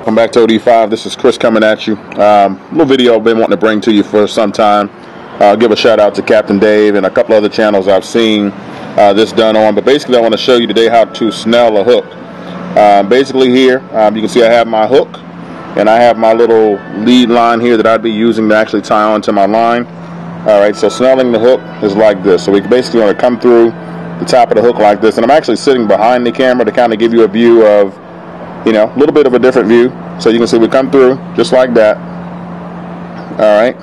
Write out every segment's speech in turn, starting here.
Welcome back to OD5. This is Chris coming at you. Um, little video I've been wanting to bring to you for some time. Uh, give a shout out to Captain Dave and a couple other channels I've seen uh, this done on. But basically, I want to show you today how to snell a hook. Um, basically, here um, you can see I have my hook and I have my little lead line here that I'd be using to actually tie onto my line. All right, so snelling the hook is like this. So we basically want to come through the top of the hook like this, and I'm actually sitting behind the camera to kind of give you a view of you know, a little bit of a different view. So you can see we come through just like that. All right.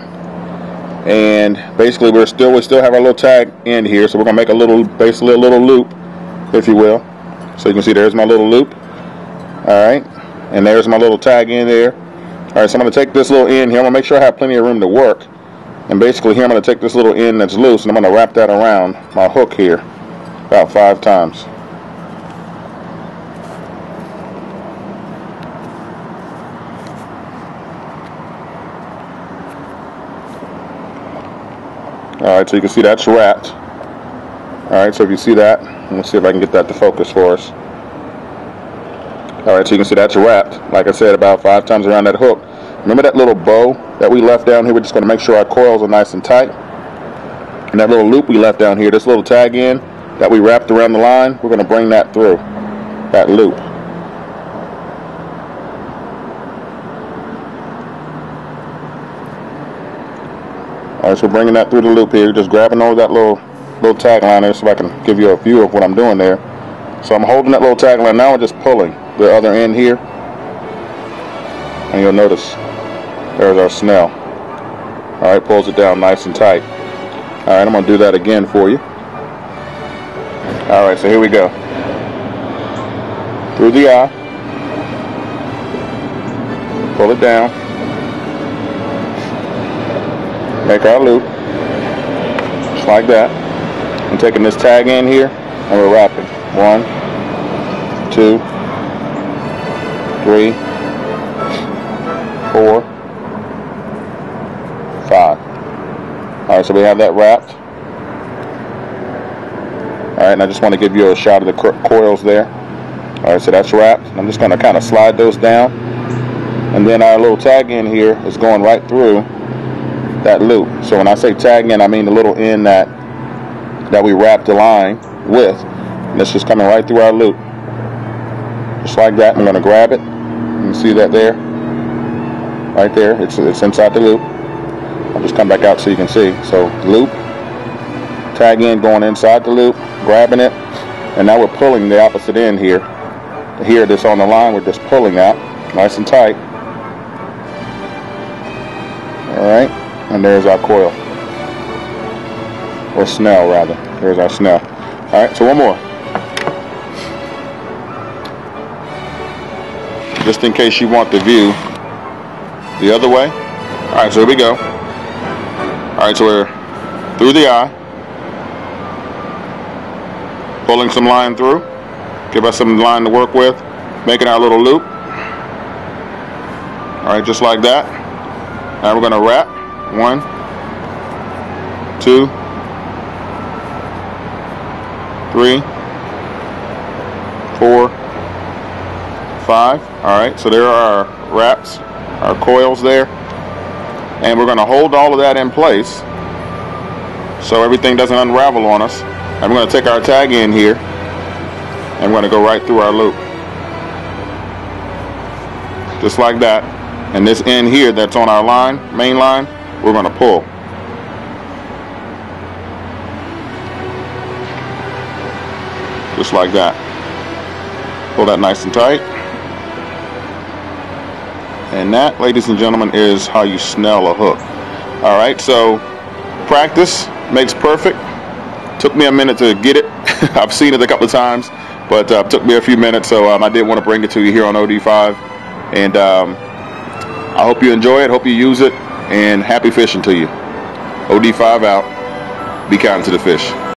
And basically we're still, we still have our little tag in here. So we're gonna make a little, basically a little loop, if you will. So you can see there's my little loop. All right. And there's my little tag in there. All right, so I'm gonna take this little end here. I'm gonna make sure I have plenty of room to work. And basically here I'm gonna take this little end that's loose and I'm gonna wrap that around my hook here about five times. Alright, so you can see that's wrapped. Alright, so if you see that, let's see if I can get that to focus for us. Alright, so you can see that's wrapped, like I said, about five times around that hook. Remember that little bow that we left down here? We're just going to make sure our coils are nice and tight. And that little loop we left down here, this little tag in that we wrapped around the line, we're going to bring that through, that loop. All right, so bringing that through the loop here, just grabbing over that little little tag line there so I can give you a view of what I'm doing there. So I'm holding that little tag line now and just pulling the other end here. And you'll notice there's our snell. All right, pulls it down nice and tight. All right, I'm gonna do that again for you. All right, so here we go. Through the eye. Pull it down make our loop just like that. I'm taking this tag in here and we're wrapping one two three four five. Alright so we have that wrapped. Alright and I just want to give you a shot of the coils there. Alright so that's wrapped. I'm just going to kind of slide those down. And then our little tag in here is going right through that loop. So when I say tag in, I mean the little end that that we wrap the line with. And it's just coming right through our loop. Just like that. I'm going to grab it. You see that there. Right there. It's, it's inside the loop. I'll just come back out so you can see. So loop, tag in going inside the loop, grabbing it, and now we're pulling the opposite end here. Here, this on the line, we're just pulling that nice and tight. And there's our coil. Or snell rather. There's our snell all right so one more. Just in case you want the view the other way. All right so here we go. All right so we're through the eye. Pulling some line through. Give us some line to work with. Making our little loop. All right just like that. Now we're going to wrap one, two, three, four, five. All right, so there are our wraps, our coils there. And we're going to hold all of that in place so everything doesn't unravel on us. We're going to take our tag in here and we're going to go right through our loop. Just like that. And this end here that's on our line, main line, we're going to pull. Just like that. Pull that nice and tight. And that, ladies and gentlemen, is how you snell a hook. All right, so practice makes perfect. Took me a minute to get it. I've seen it a couple of times, but uh, took me a few minutes, so um, I did want to bring it to you here on OD5. And um, I hope you enjoy it. Hope you use it and happy fishing to you. OD5 out. Be kind to the fish.